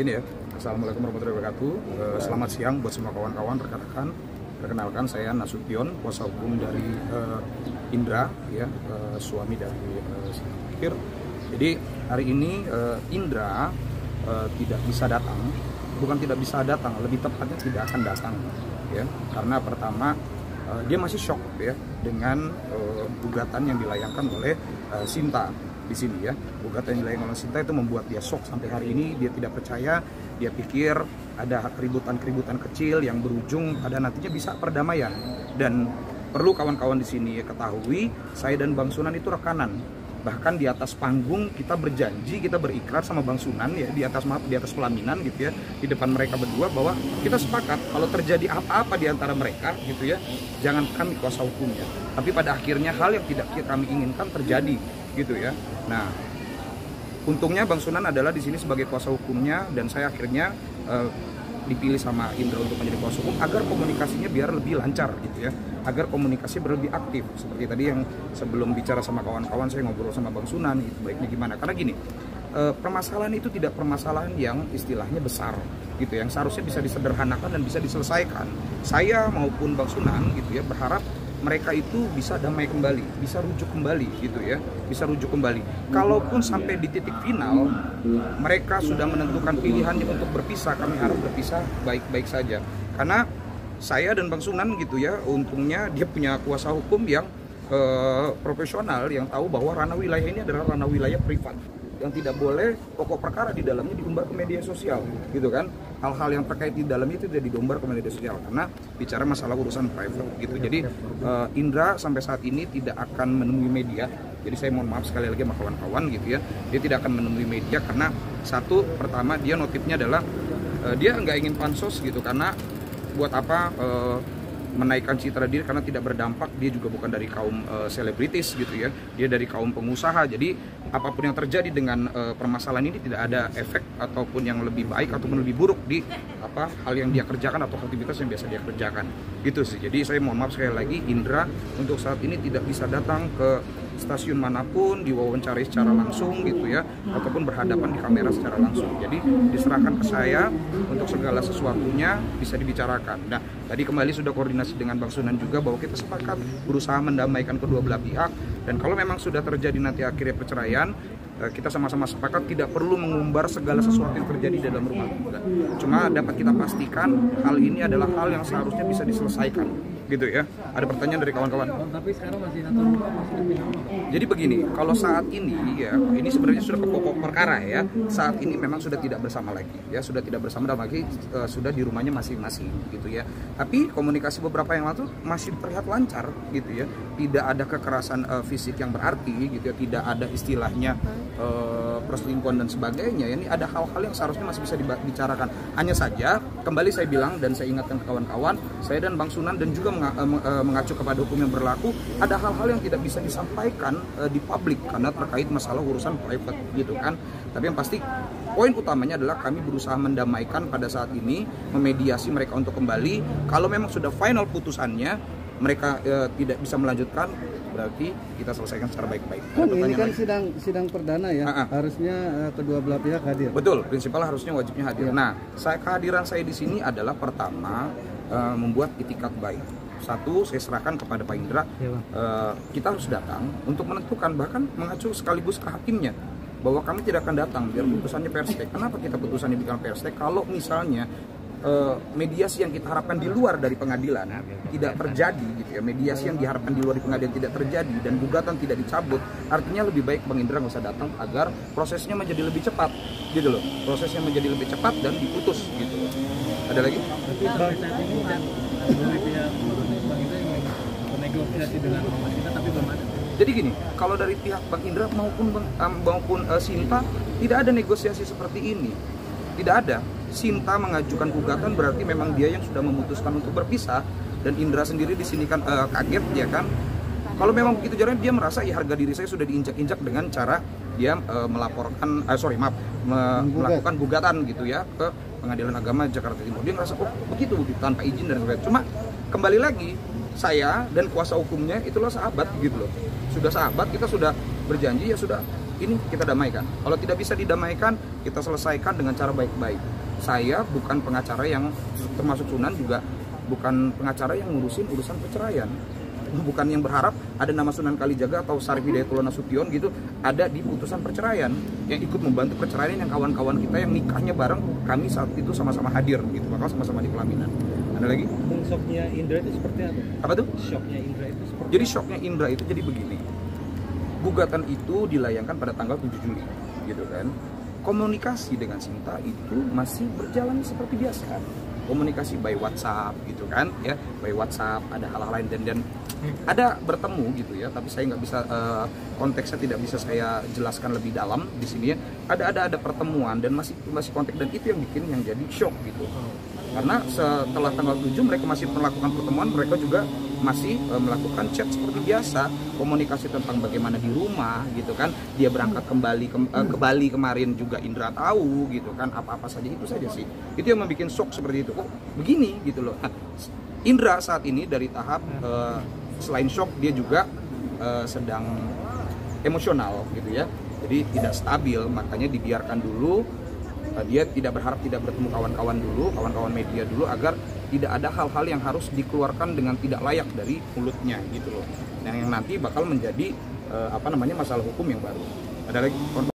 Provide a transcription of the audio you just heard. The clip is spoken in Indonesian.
ini ya. Assalamualaikum warahmatullahi wabarakatuh. Eh, selamat siang buat semua kawan-kawan rekan-rekan. Perkenalkan saya Nasution, kuasa hukum dari eh, Indra, ya eh, suami dari Sikir. Jadi hari ini eh, Indra eh, tidak bisa datang, bukan tidak bisa datang, lebih tepatnya tidak akan datang, ya. Karena pertama eh, dia masih shock ya dengan eh, gugatan yang dilayangkan oleh eh, Sinta di sini ya. Gugatan dilayangkan oleh Sinta itu membuat dia shock sampai hari ini. Dia tidak percaya, dia pikir ada keributan-keributan kecil yang berujung pada nantinya bisa perdamaian. Dan perlu kawan-kawan di sini ketahui saya dan Bang Sunan itu rekanan. Bahkan di atas panggung kita berjanji kita berikrar sama Bang Sunan ya di atas maaf di atas pelaminan gitu ya di depan mereka berdua bahwa kita sepakat kalau terjadi apa-apa di antara mereka gitu ya jangan kami kuasa hukumnya. Tapi pada akhirnya hal yang tidak kami inginkan terjadi gitu ya. Nah untungnya Bang Sunan adalah di sini sebagai kuasa hukumnya dan saya akhirnya eh, dipilih sama Indra untuk menjadi kuasa hukum agar komunikasinya biar lebih lancar gitu ya. Agar komunikasi lebih aktif. Seperti tadi yang sebelum bicara sama kawan-kawan saya ngobrol sama Bang Sunan itu baiknya gimana? Karena gini eh, permasalahan itu tidak permasalahan yang istilahnya besar gitu yang seharusnya bisa disederhanakan dan bisa diselesaikan. Saya maupun Bang Sunan gitu ya berharap mereka itu bisa damai kembali, bisa rujuk kembali gitu ya, bisa rujuk kembali. Kalaupun sampai di titik final mereka sudah menentukan pilihannya untuk berpisah, kami harap berpisah baik-baik saja. Karena saya dan Bang Sunan gitu ya, untungnya dia punya kuasa hukum yang eh, profesional yang tahu bahwa ranah wilayah ini adalah ranah wilayah privat yang tidak boleh pokok perkara di dalamnya diumbar ke media sosial gitu kan hal-hal yang terkait di dalamnya itu tidak diumbar ke media sosial karena bicara masalah urusan private gitu. Jadi eh, Indra sampai saat ini tidak akan menemui media. Jadi saya mohon maaf sekali lagi sama kawan-kawan gitu ya. Dia tidak akan menemui media karena satu pertama dia notifnya adalah eh, dia nggak ingin pansos gitu karena buat apa eh, menaikkan citra diri karena tidak berdampak dia juga bukan dari kaum eh, selebritis gitu ya. Dia dari kaum pengusaha. Jadi apa pun yang terjadi dengan eh, permasalahan ini tidak ada efek ataupun yang lebih baik ataupun lebih buruk di apa hal yang dia kerjakan atau aktivitas yang biasa dia kerjakan. Gitu sih. Jadi saya mohon maaf sekali lagi Indra untuk saat ini tidak bisa datang ke stasiun mana pun diwawancarai secara langsung gitu ya ataupun berhadapan di kamera secara langsung. Jadi diserahkan ke saya untuk segala sesuatunya bisa dibicarakan. Nah tadi kembali sudah koordinasi dengan Bang Sunan juga bahwa kita sepakat berusaha mendamaikan kedua belah pihak. Dan kalau memang sudah terjadi nanti akhirnya perceraian kita sama-sama sepakat tidak perlu mengumbar segala sesuatu yang terjadi di dalam rumah tangga. Cuma dapat kita pastikan hal ini adalah hal yang seharusnya bisa diselesaikan gitu ya. Ada pertanyaan dari kawan-kawan. Oh, tapi sekarang masih satu rumah masih Jadi begini, kalau saat ini ya, ini sebenarnya sudah ke pokok perkara ya. Saat ini memang sudah tidak bersama lagi, ya sudah tidak bersama dan lagi eh, sudah di rumahnya masing-masing gitu ya. Tapi komunikasi beberapa yang lalu masih terlihat lancar gitu ya. Tidak ada kekerasan eh, fisik yang berarti gitu ya. Tidak ada istilahnya eh, perselingkuhan dan sebagainya. Ini ada hal-hal yang seharusnya masih bisa dibicarakan. Hanya saja kembali saya bilang dan saya ingatkan ke kawan-kawan, saya dan Bang Sunan dan juga eh, eh, mengacu kepada hukum yang berlaku, ada hal-hal yang tidak bisa disampaikan eh, di publik karena terkait masalah urusan private gitu kan. Tapi yang pasti poin utamanya adalah kami berusaha mendamaikan pada saat ini, memediasi mereka untuk kembali. Kalau memang sudah final putusannya, mereka eh, tidak bisa melanjutkan, berarti kita selesaikan secara baik-baik. Kan ini kan lagi? sidang sidang perdana ya. Ah, ah. Harusnya eh, kedua belah pihak hadir. Betul, prinsipal harusnya wajibnya hadir. Nah, saya kehadiran saya di sini adalah pertama eh, membuat itikat baik. Satu, saya serahkan kepada Pak Indra. Bang. eh, kita harus datang untuk menentukan bahkan mengacu sekaligus ke hakimnya bahwa kami tidak akan datang biar putusannya perstek. Kenapa kita putusannya bukan perstek? Kalau misalnya eh, mediasi yang kita harapkan di luar dari pengadilan tidak terjadi gitu ya. Mediasi yang diharapkan di luar di pengadilan tidak terjadi dan gugatan tidak dicabut artinya lebih baik Bang Indra nggak usah datang agar prosesnya menjadi lebih cepat gitu loh. Prosesnya menjadi lebih cepat dan diputus gitu loh. Ada lagi? Dengan kita tapi belum ada. Jadi gini, kalau dari pihak Bang Indra maupun Bang- eh, maupun eh, Sinta tidak ada negosiasi seperti ini. Tidak ada. Sinta mengajukan gugatan berarti memang dia yang sudah memutuskan untuk berpisah dan Indra sendiri di sini kan eh, kaget ya kan. Kalau memang begitu jalan dia merasa ya harga diri saya sudah diinjak-injak dengan cara dia eh, melaporkan eh, sorry maaf me- melakukan gugatan gitu ya ke Pengadilan Agama Jakarta Timur. Dia ngerasa oh begitu tanpa izin dan sebagainya. Cuma kembali lagi saya dan kuasa hukumnya itulah sahabat gitu loh sudah sahabat kita sudah berjanji ya sudah ini kita damaikan. Kalau tidak bisa didamaikan, kita selesaikan dengan cara baik-baik. Saya bukan pengacara yang termasuk Sunan juga bukan pengacara yang ngurusin urusan perceraian. Bukan yang berharap ada nama Sunan Kalijaga atau Sarif Hidayatullah Nasution gitu ada di putusan perceraian yang ikut membantu perceraian yang kawan-kawan kita yang nikahnya bareng kami saat itu sama-sama hadir gitu maka sama-sama di pelaminan. Ada lagi? Bung shocknya Indra itu seperti apa? Apa tuh? Shocknya Indra itu seperti Jadi shocknya Indra itu jadi begini. Gugatan itu dilayangkan pada tanggal 7 Juli, gitu kan. Komunikasi dengan Sinta itu masih berjalan seperti biasa. Komunikasi by WhatsApp gitu kan, ya, by WhatsApp ada hal-hal lain dan dan ada bertemu gitu ya, tapi saya nggak bisa eh, konteksnya tidak bisa saya jelaskan lebih dalam di sini ya. Ada ada ada pertemuan dan masih masih konteks dan itu yang bikin yang jadi shock gitu karena setelah tanggal 7 mereka masih melakukan pertemuan mereka juga masih e, melakukan chat seperti biasa komunikasi tentang bagaimana di rumah gitu kan. Dia berangkat kembali ke, e, ke Bali kemarin juga Indra tahu gitu kan. Apa-apa saja itu saja sih. Itu yang membuat shock seperti itu. Kok begini gitu loh. Nah, Indra saat ini dari tahap e, selain shock dia juga e, sedang emosional gitu ya. Jadi tidak stabil makanya dibiarkan dulu dia tidak berharap tidak bertemu kawan-kawan dulu, kawan-kawan media dulu agar tidak ada hal-hal yang harus dikeluarkan dengan tidak layak dari mulutnya gitu loh. Yang, yang nanti bakal menjadi uh, apa namanya masalah hukum yang baru. Ada lagi